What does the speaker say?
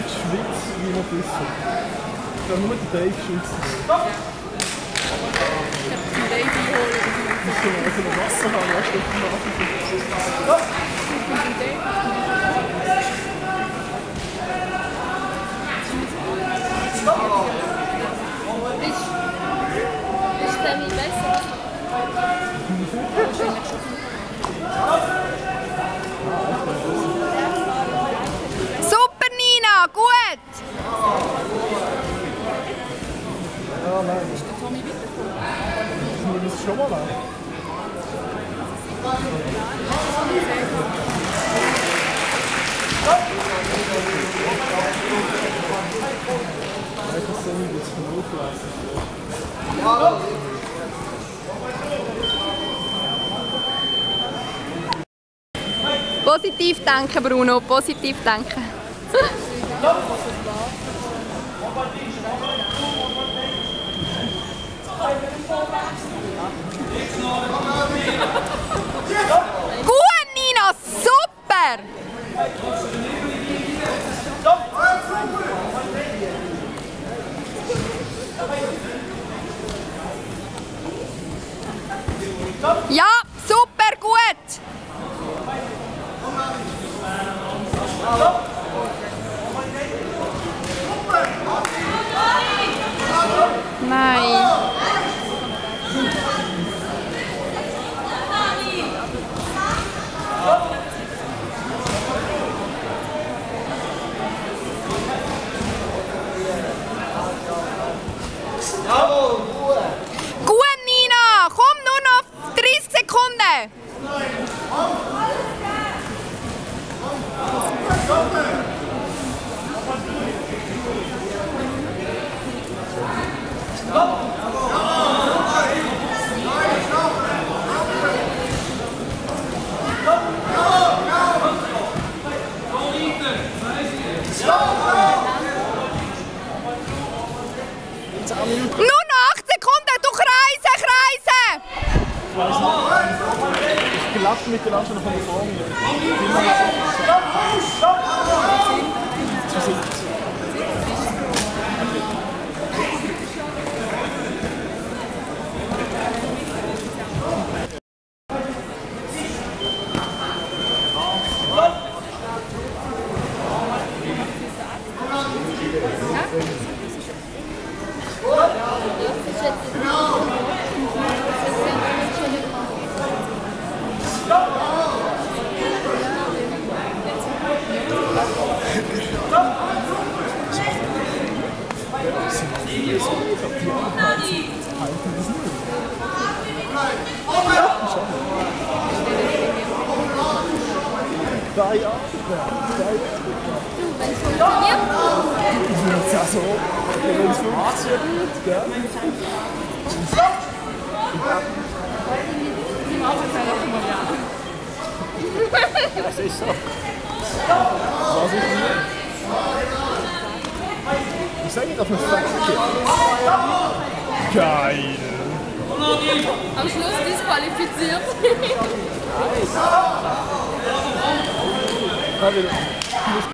ich schwitze wie noch besser. Ich habe nur den Dave schützen. Ich kann also noch Wasser haben, weißt du, auf dem Hafen. Ist Tommy? Das ist schon mal lang. Von. Positiv denken, Bruno, positiv denken. Gut, Nina, super! Ja, super, gut! Nein. Gut, Nina! Komm, nur noch 30 Sekunden! Nur glaube mit der Landschaft von der Form. Drei Jahre. Drei Jahre. Ich bin jetzt ja so. Wenn es funktioniert, gell? Das ist so. Was ich nie. Ich sage nicht auf eine Frage. Geil. Am Schluss disqualifiziert. Wieder.